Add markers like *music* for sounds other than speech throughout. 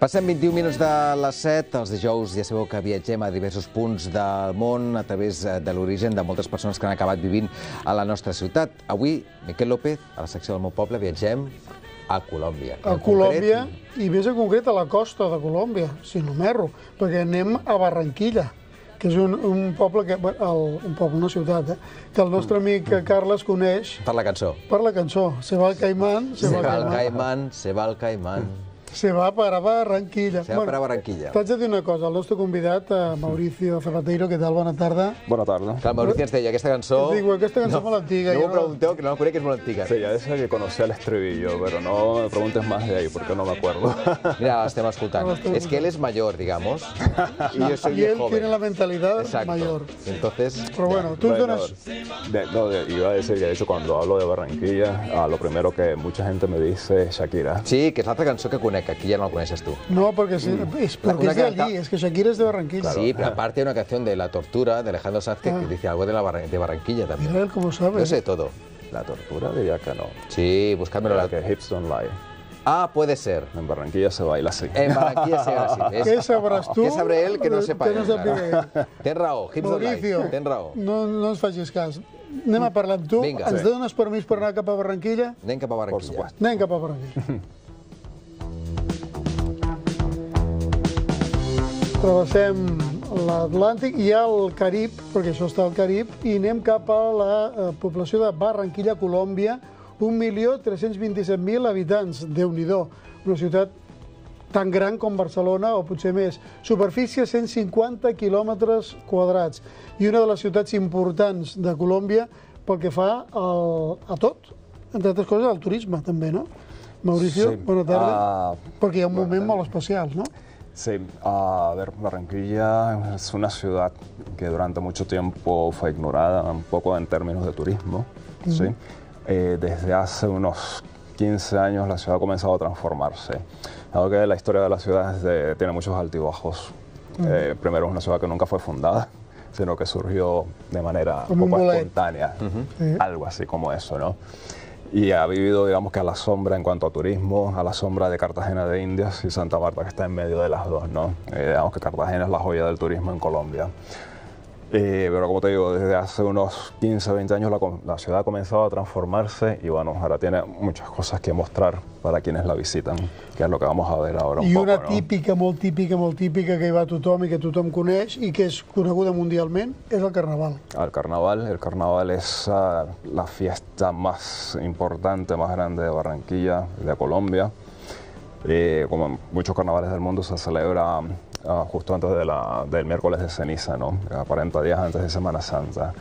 Passem 21 minuts de les 7. Els dijous ja sabeu que viatgem a diversos punts del món a través eh, de l'origen de moltes persones que han acabat vivint a la nostra ciutat. Avui, Miquel López, a la secció del meu poble, viatgem a Colòmbia. A Colòmbia, concret, i més en concret a la costa de Colòmbia, si no m'erro, perquè anem a Barranquilla, que és un, un poble, que, el, un poble, una ciutat, eh, que el nostre amic Carles coneix Per la cançó. per la cançó Se va al Caimán, se, Se va va al al Caimán, Caimán, se va al Caimán. Se va para Barranquilla. Se va para Barranquilla. T'haig de dir una cosa, el nostre convidat, eh, *laughs* Mauricio Zapateiro, què tal? Bona tarda. Buenas tardes. Clar, el Maurici ens deia, aquesta cançó... Et digo, aquesta cançó molt antiga, No m'ho no- pregunteu, que no la conec, que és molt antiga. Sí, ya esa que conocí el estribillo, pero no me preguntes más de ahí porque no me acuerdo. *laughs* Mira, l'estem escoltant. No Es que él es mayor, digamos, *laughs* y yo soy Y él joven. tiene la mentalidad Exacto. mayor. Entonces, Però bueno, tu ens Bueno, dones... de- no, de- iba a decir que de hecho cuando hablo de Barranquilla, ah, lo primero que mucha gente me dice es Shakira. sí, que és l'altra cançó que conec, aquí ja no la coneixes tu. No, sí, és, perquè Una és de canta- allí, és que Shakira és de Barranquilla. Sí, pero aparte hay una canción de La Tortura, de Alejandro Sanz, que Ah. dice algo de, la Barra- de Barranquilla también. Mira él cómo sabe. Yo sé todo. La tortura diría que no. Sí, buscádmelo. La que Hips Don't Lie. Ah, puede ser. En Barranquilla se baila así. En Barranquilla se así. ¿ves? Què sabràs tu? Què sabré él que no sepa Que no ell. Ten raó, hips don't lie. Mauricio, Ten raó. no, no ens facis cas. Anem a parlar amb tu. Vinga. Ens Sí. dones permís per anar cap a Barranquilla? Anem cap a Por Barranquilla. supuesto. Anem cap a Barranquilla. *laughs* Travessem l'Atlàntic i el Carib, perquè això està al Carib, i anem cap a la eh, població de Barranquilla, Colòmbia, 1.327.000 habitants, déu nhi una ciutat tan gran com Barcelona o potser més. Superfície 150 quilòmetres quadrats i una de les ciutats importants de Colòmbia pel que fa al, a tot, entre altres coses al turisme també, no? Mauricio, Sí. bona tarda. Ah, Perquè hi ha un moment molt especial, no? Sí, a ver, Barranquilla es una ciudad que durante mucho tiempo fue ignorada, un poco en términos de turismo. ¿sí? Eh, desde hace unos 15 años la ciudad ha comenzado a transformarse. Dado que la historia de la ciudad de- tiene muchos altibajos. Eh, primero es una ciudad que nunca fue fundada, sino que surgió de manera un poco bolet. espontánea, Sí. algo así como eso, ¿no? Y ha vivido, digamos que a la sombra en cuanto a turismo, a la sombra de Cartagena de Indias y Santa Marta, que está en medio de las dos, ¿no? Eh, digamos que Cartagena es la joya del turismo en Colombia. Eh, pero como te digo, desde hace unos 15, 20 años la, la ciudad ha comenzado a transformarse y bueno, ahora tiene muchas cosas que mostrar para quienes la visitan, que es lo que vamos a ver ahora un I poco, una ¿no? típica, molt típica, molt típica que hi va tothom i que tothom coneix i que és coneguda mundialment és el Carnaval. al carnaval. El carnaval es ah, la fiesta más importante, más grande de Barranquilla, de Colombia. Eh, como en muchos carnavales del mundo se celebra ah, justo antes de la- del miércoles de ceniza, ¿no? A 40 días antes de Semana Santa.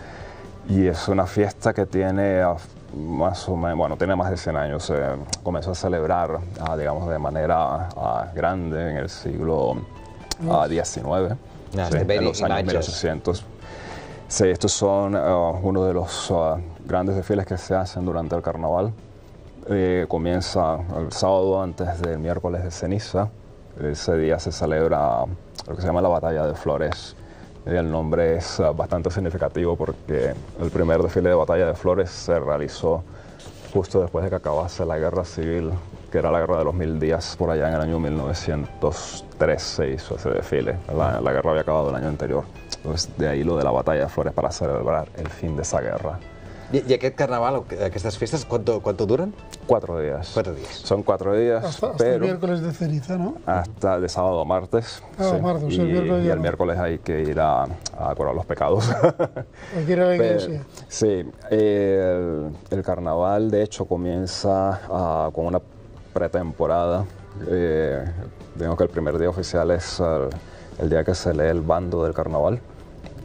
Y es una fiesta que tiene más o menos, bueno, tiene más de 100 años. Se comenzó a celebrar, ah, digamos, de manera ah, grande en el siglo XIX, Ah, sí, en los años imatges. 1800. Sí, estos son uh, uno de los uh, grandes desfiles que se hacen durante el carnaval. Eh, comienza el sábado antes del miércoles de ceniza. Ese día se celebra lo que se llama la Batalla de Flores. Y el nombre es uh, bastante significativo porque el primer desfile de Batalla de Flores se realizó justo después de que acabase la guerra civil, que era la guerra de los mil días, por allá en el año 1903 se hizo ese desfile. La, guerra había acabado el año anterior. De ahí lo de la batalla de Flores para celebrar el fin de esa guerra. I, I aquest carnaval, o aquestes festes, ¿cuánto, cuánto duran? Cuatro días. Cuatro días. Son cuatro días, Hasta, hasta el pero miércoles de ceniza, ¿no? hasta de sábado a martes. Ah, martes, o sea, el y, miércoles y el no. miércoles hay que ir a, a curar los pecados. *laughs* Hay que ir a la Pero- iglesia. sí, eh, el, el carnaval de hecho comienza ah, con una pretemporada. Eh, digamos que el primer día oficial es ah, el día que se lee el bando del carnaval,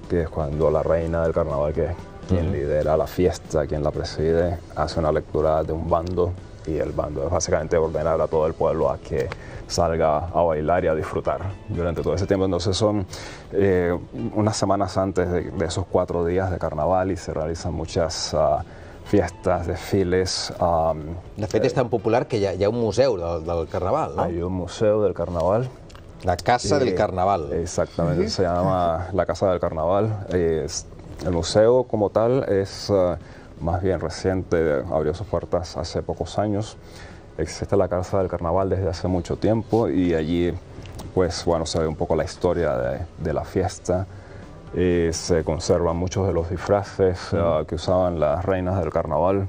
que es cuando la reina del carnaval, que quien lidera la fiesta, quien la preside, hace una lectura de un bando y el bando es básicamente ordenar a todo el pueblo a que salga a bailar y a disfrutar durante todo ese tiempo. Entonces son eh, unas semanas antes de, de esos cuatro días de carnaval y se realizan muchas ah, fiestas, desfiles. ah, De fet, és tan popular que hi ha, hi ha un museu del, del carnaval, no? hay un museo del carnaval. La Casa del Eh, Carnaval. Exactamente, se llama la Casa del Carnaval. Es- el museo como tal es eh, más bien reciente, abrió sus puertas hace pocos años existe la Casa del Carnaval desde hace mucho tiempo y allí pues bueno, se ve un poco la historia de, de la fiesta. Eh, se conservan muchos de los disfraces uh, que usaban las reinas del carnaval.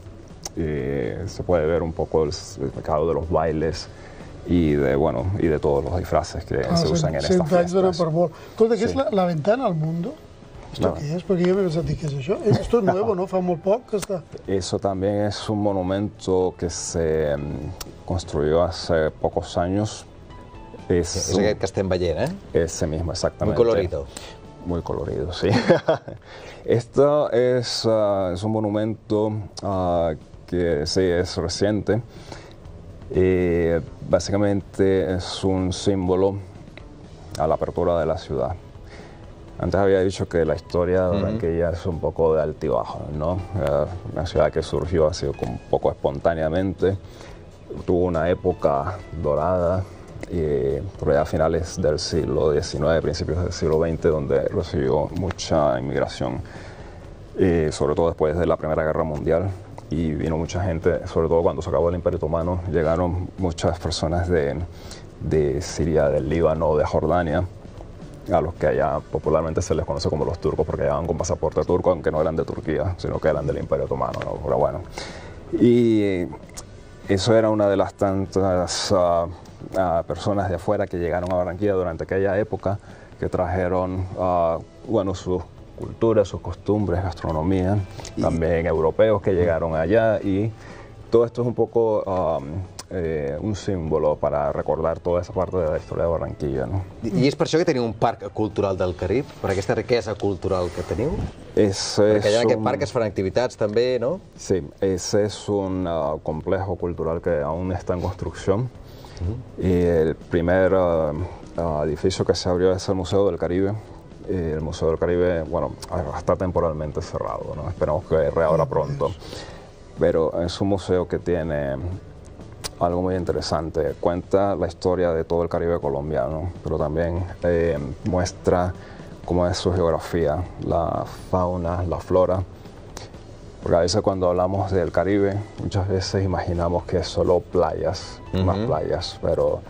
Eh, se puede ver un poco el, mercado de los bailes y de, bueno, y de todos los disfraces que Ah, se usan en fiestas. per molt. Escolta, què és Sí. la, la ventana al mundo? Esto No. Perquè jo m'he pensat, dic, què és això? Esto es *laughs* nuevo, no? Fa molt poc que està... Eso también es un monumento que se mm, construyó hace pocos años. Es un- aquest que estem veient, eh? ese mismo, Muy exactamente. colorido. Muy colorido, sí. *laughs* Esto es, ah, es un monumento ah, que sí es reciente. Eh, básicamente es un símbolo a la apertura de la ciudad. Antes había dicho que la historia de Barranquilla es un poco de altibajo, ¿no? Eh, una ciudad que surgió así un poco espontáneamente, tuvo una época dorada, eh, por allá a finales del siglo XIX, principios del siglo XX, donde recibió mucha inmigración, eh, sobre todo después de la Primera Guerra Mundial. Y vino mucha gente, sobre todo cuando se acabó el Imperio Otomano, llegaron muchas personas de, de Siria, del Líbano, de Jordania, a los que allá popularmente se les conoce como los turcos, porque llegaban con pasaporte turco, aunque no eran de Turquía, sino que eran del Imperio Otomano, ¿no? pero bueno. Y eso era una de las tantas ah, ah, personas de afuera que llegaron a Barranquilla durante aquella época, que trajeron, ah, bueno, sus culturas, sus costumbres, gastronomía, también europeos que llegaron allá y todo esto es un poco ah, eh, un símbolo para recordar toda esa parte de la historia de Barranquilla, ¿no? I és per això que teniu un parc cultural del Carib, per aquesta riquesa cultural que teniu? Ese Perquè allà en es aquest un- parc es fan activitats també, no? Sí, ese es un ah, complejo cultural que aún está en construcción. Y el primer ah, edificio que se abrió es el Museo del Caribe. El Museo del Caribe, bueno, está temporalmente cerrado, ¿no? Esperamos que reabra pronto. Pero es un museo que tiene algo muy interesante. Cuenta la historia de todo el Caribe colombiano, pero también eh, muestra cómo es su geografía, la fauna, la flora. Porque a veces cuando hablamos del Caribe, muchas veces imaginamos que es solo playas, más playas, pero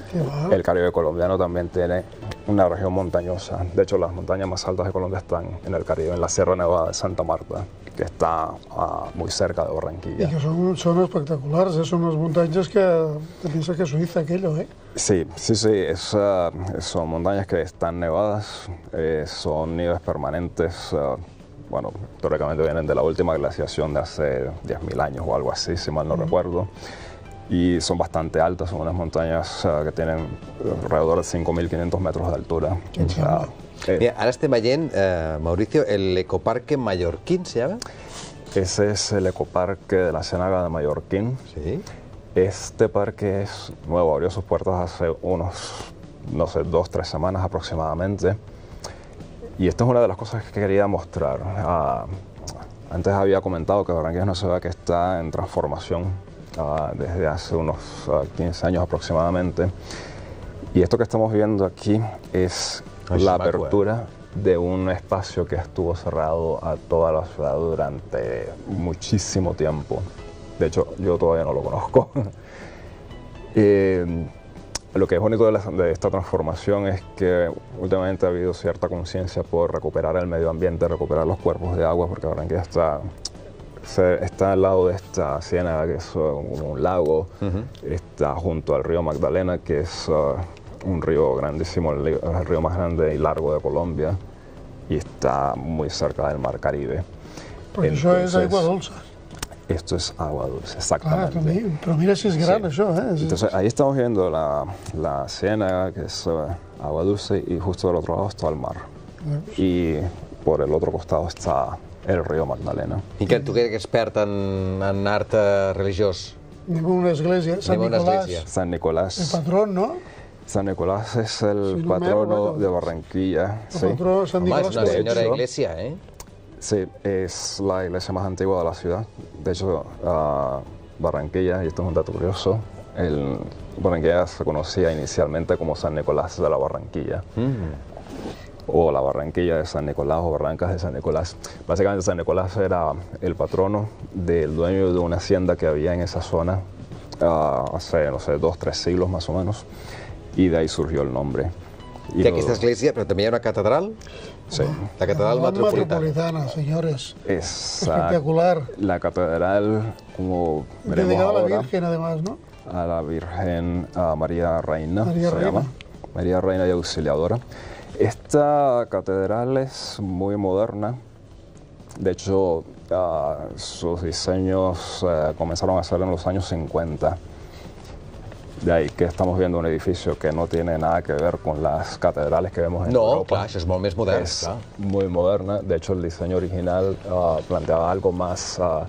el Caribe colombiano también tiene una región montañosa. De hecho, las montañas más altas de Colombia están en el Caribe, en la Sierra Nevada de Santa Marta, que está ah, muy cerca de Barranquilla. que són, són espectaculars, eh? són unes muntanyes que te piensa que Suïssa aquello, eh? Sí, sí, sí, es, ah, son montañas que están nevadas, eh, son nieves permanentes, ah, bueno, teóricamente vienen de la última glaciación de hace 10.000 años o algo así, si mal no recuerdo, y son bastante altas, son unas montañas que tienen alrededor de 5.500 metros de altura. O sea, eh, Mira, ara estem veient, eh, Mauricio, el Ecoparque Mallorquín, se llama? ese es el ecoparque de la Ciénaga de Mallorquín. Sí. Este parque es nuevo, abrió sus puertas hace unos, no sé, dos, tres semanas aproximadamente. Y esto es una de las cosas que quería mostrar. Ah, antes había comentado que Barranquilla es una ciudad que está en transformación ah, desde hace unos ah, 15 años aproximadamente. Y esto que estamos viendo aquí es Ay, la apertura de un espacio que estuvo cerrado a toda la ciudad durante muchísimo tiempo. De hecho, yo todavía no lo conozco. *laughs* Eh, lo que es bonito de, la- de esta transformación es que últimamente ha habido cierta conciencia por recuperar el medio ambiente, recuperar los cuerpos de agua, porque Barranquilla está, se- está al lado de esta ciénaga, que es uh, un lago, está junto al río Magdalena, que es uh, un río grandísimo, el, río- el río más grande y largo de Colombia, y está muy cerca del Mar Caribe. Això és Entonces, aigua dolça. Esto es agua dulce, Clar, exactamente. també, però mira si és gran, Sí. això, eh? Entonces ahí estamos viendo la, la ciénaga, que es eh, agua dulce, y justo del otro lado está el mar. Y por el otro costado está el río Magdalena. I que tu que eres expert en, en art religiós, Anem a una església, Sant una Nicolàs, església. San el Nicolás. patrón, no? San Nicolás es el Sí, patrono de Barranquilla. El Sí. patró Sant home, és una de senyora iglesia, eh? Sí, es la iglesia más antigua de la ciudad. De hecho, ah, Barranquilla, y esto es un dato curioso, el, Barranquilla se conocía inicialmente como San Nicolás de la Barranquilla. O la Barranquilla de San Nicolás o Barrancas de San Nicolás. Básicamente San Nicolás era el patrono del dueño de una hacienda que había en esa zona ah, hace, no sé, dos, tres siglos más o menos, y de ahí surgió el nombre. Y Té lo- aquesta església, però també hi ha una catedral, Sí. la catedral La metropolitana. metropolitana, señores. Esa- Espectacular. La catedral, como veremos Dedicada a la Virgen, además, ¿no? a la Virgen a María Reina, María se Reina. llama. María Reina y Auxiliadora. Esta catedral es muy moderna. De hecho, ah, sus diseños eh, comenzaron a ser en los años 50. De ahí que estamos viendo un edificio que no tiene nada que ver con las catedrales que vemos en No, Europa. clar, això és molt més modern, es clar. muy moderna. De hecho, el diseño original ah, planteaba algo más, ah,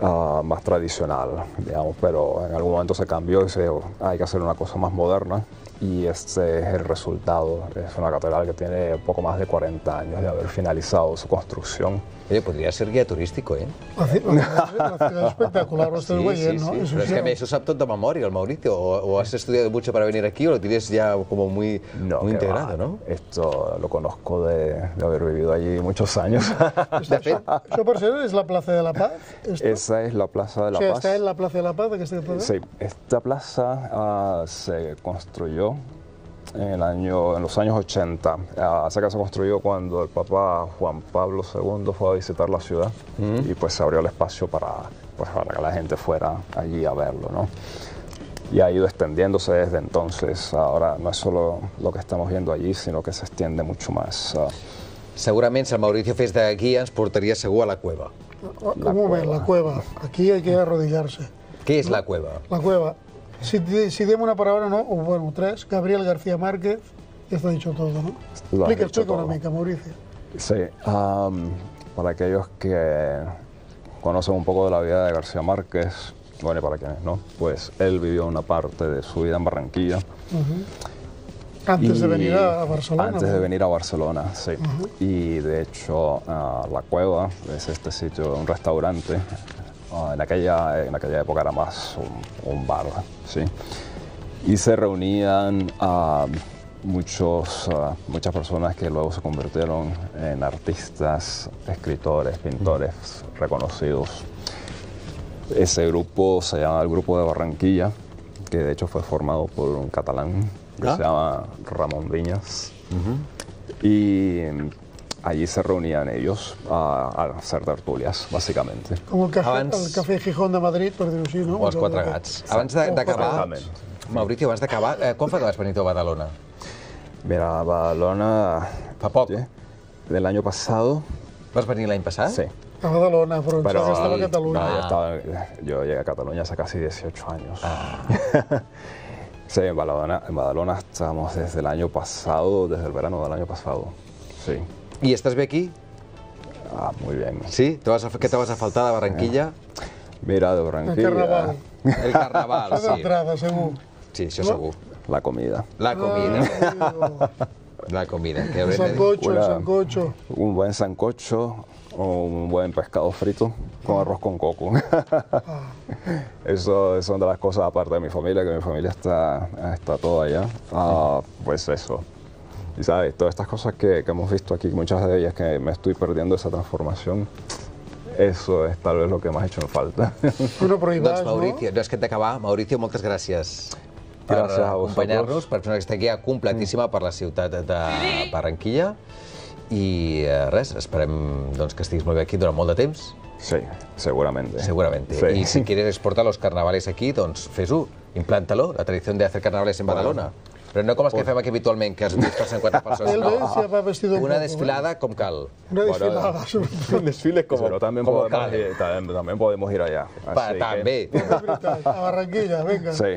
ah, más tradicional, digamos, pero en algún momento se cambió y se dijo, hay que hacer una cosa más moderna. Y este es el resultado. Es una catedral que tiene poco más de 40 años de haber finalizado su construcción. Oye, podria ser guia turístico, eh? La, ciudad espectacular, estoy veient, ¿no? Eso Pero es sí, que a mí eso sabe todo memoria, el Mauricio. O, o has estudiado mucho para venir aquí o lo tienes ya como muy, muy que integrado, va. ¿no? Esto lo conozco de, de haber vivido allí muchos años. *laughs* De Això, per cert, és la plaça de la Paz? Esto? Esa es la Plaza de la o sea, Paz. está en la plaza de la Paz, aquesta catedral? Sí, esta plaza ah, se construyó en, el año, en los años 80. Ah, esa casa se construyó cuando el Papa Juan Pablo II fue a visitar la ciudad y pues se abrió el espacio para, pues, para que la gente fuera allí a verlo, ¿no? Y ha ido extendiéndose desde entonces. Ahora no es solo lo que estamos viendo allí, sino que se extiende mucho más. ah. segurament si el Mauricio fes de guia ens portaria segur a la cueva. Un moment, la cueva. Aquí hay que arrodillarse. Què és la cueva? La cueva. Si, si demos una palabra, no, o bueno, tres, Gabriel García Márquez, ya está dicho todo, ¿no? Explica, explica una mica, Mauricio. Sí, am, para aquellos que conocen un poco de la vida de García Márquez, bueno, y para quienes no, pues él vivió una parte de su vida en Barranquilla. Antes de venir a Barcelona. Antes de venir a Barcelona, sí. Y de hecho, ah, La Cueva es este sitio, un restaurante. En, aquella, en aquella época era más un, un bar, sí. Y se reunían ah, muchos, ah, muchas personas que luego se convirtieron en artistas, escritores, pintores reconocidos. Ese grupo se llama el Grupo de Barranquilla, que de hecho fue formado por un catalán que Ah. se llama Ramón Viñas. Y allí se reunían ellos a, a hacer tertulias, básicamente. Com el cafè, Abans- el cafè Gijón de Madrid, per dir-ho així, no? O els quatre gats. Abans d'acabar. Mauricio, abans d'acabar, eh, quan fa que vas venir a Badalona? Mira, Badalona... Fa poc. ¿sí? Del año pasado, Vas venir l'any passat? sí. A Badalona, però, Però però estava a el- Catalunya. No, yo, estaba- yo llegué a Cataluña hace casi 18 años. Ah. *laughs* sí, en Badalona, en Badalona estamos desde el año pasado, desde el verano del año pasado. Sí. Estàs bé aquí? Ah, muy bien. Sí? Te vas a, què te vas a faltar de Barranquilla? Mira, de El Barranquilla. carnaval. El carnaval, sí. d'entrada, segur. Sí, això segur. La comida. La comida. Ah, *laughs* La comida. Que el sancocho, el sancocho. Un buen sancocho o un buen pescado frito con arroz con coco. eso, eso son de las cosas, aparte de mi familia, que mi familia está, está toda allá. Ah, pues eso. Y sabes, todas estas cosas que, que hemos visto aquí, muchas de ellas que me estoy perdiendo esa transformación, eso es tal vez lo que más ha hecho en falta. Bueno, però hi vas, Doncs Mauricio, no és que hem d'acabar. Mauricio, moltes gràcies per acompanyar-nos, per fer una guia completíssima per la ciutat de Barranquilla. I eh, res, esperem doncs, que estiguis molt bé aquí durant molt de temps, sí, seguramente. seguramente. Sí. Y si quieres exportar los carnavales aquí, doncs fes-ho, implántalo, la tradición de hacer carnavales en Badalona. Però no com els que fem aquí habitualment, que es dispersen quatre *laughs* persones. Él No. se va un Una desfilada com cal. Una Bueno, desfilada, sobretot. Un desfile com, Pero también, com podemos cal. ir, también, también podemos ir allá. Pa, Así que- també. És veritat, a Barranquilla, vinga. Sí.